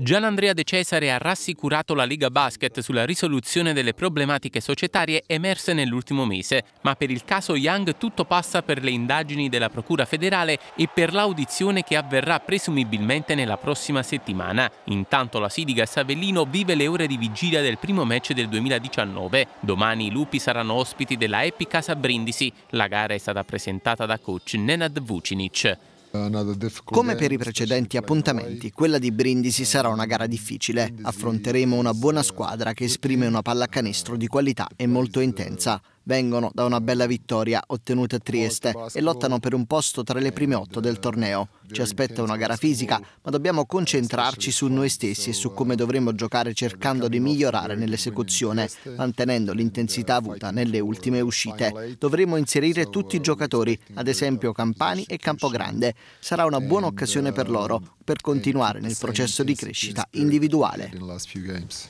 Gianandrea De Cesare ha rassicurato la Lega Basket sulla risoluzione delle problematiche societarie emerse nell'ultimo mese, ma per il caso Young tutto passa per le indagini della Procura federale e per l'audizione che avverrà presumibilmente nella prossima settimana. Intanto la Sidigas Avellino vive le ore di vigilia del primo match del 2019. Domani i lupi saranno ospiti della Epi Casa Brindisi. La gara è stata presentata da coach Nenad Vucinic. Come per i precedenti appuntamenti, quella di Brindisi sarà una gara difficile. Affronteremo una buona squadra che esprime una pallacanestro di qualità e molto intensa vengono da una bella vittoria ottenuta a Trieste e lottano per un posto tra le prime otto del torneo. Ci aspetta una gara fisica, ma dobbiamo concentrarci su noi stessi e su come dovremo giocare cercando di migliorare nell'esecuzione, mantenendo l'intensità avuta nelle ultime uscite. Dovremo inserire tutti i giocatori, ad esempio Campani e Campogrande. Sarà una buona occasione per loro per continuare nel processo di crescita individuale.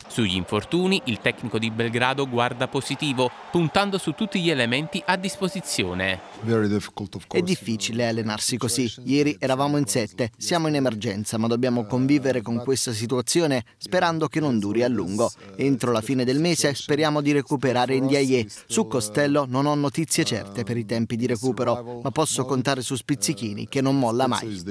Sugli infortuni, il tecnico di Belgrado guarda positivo, puntando su tutti gli elementi a disposizione. È difficile allenarsi così. Ieri eravamo in sette, siamo in emergenza, ma dobbiamo convivere con questa situazione sperando che non duri a lungo. Entro la fine del mese speriamo di recuperare Ndiaye. Su Costello non ho notizie certe per i tempi di recupero, ma posso contare su Spizzichini che non molla mai.